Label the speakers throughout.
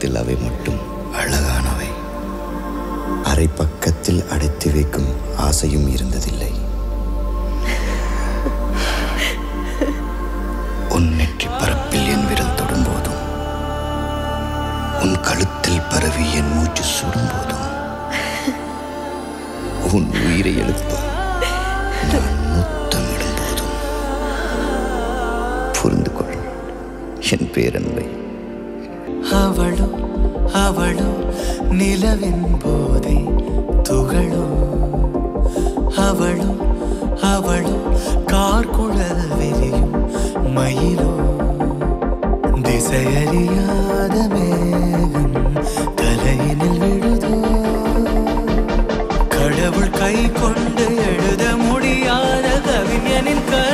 Speaker 1: பக்கத்தில் அவை மட்டும் அழகானவை. அரை பக்கத்தில் அடைத்து வைக்கும் ஆசையும் இருந்ததில்லை. உன் நெற்றி பரப்பில் என் விரல் தொடும்போதும் உன் கழுத்தில் பரவி என் மூச்சு சுடும்போதும் உன் உயிரை எழுப்ப நான் முத்தமிடும் போதும் புரிந்து கொள். என் பேரன்பை
Speaker 2: அவளோ அவளோ நிலவின் போதை துகளோ. அவளோ அவளோ கார்குழல் விரியும் மயிலோ. திசையறியாத மேகம் தலையினில் விழுதோ. கடவுள் கை கொண்டு எழுத முடியாத கவிஞனின் கற்பனையோ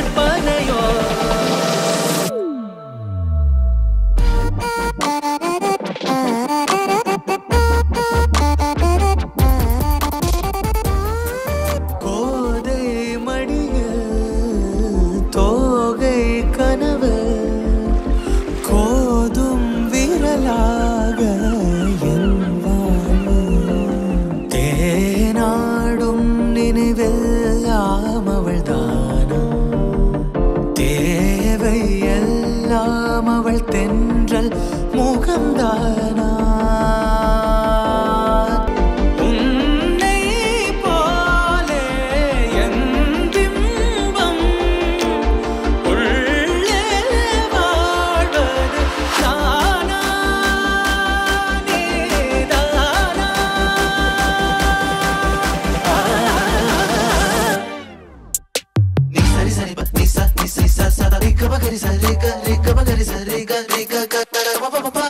Speaker 2: ga ga da ba ba ba ba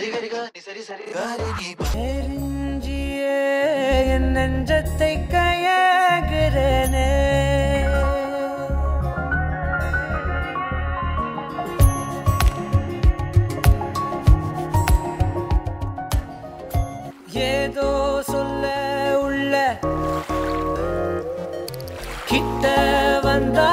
Speaker 2: ri
Speaker 3: என் நெஞ்சத்தை ஏதோ சொல்ல உள்ள கிட்ட வந்தா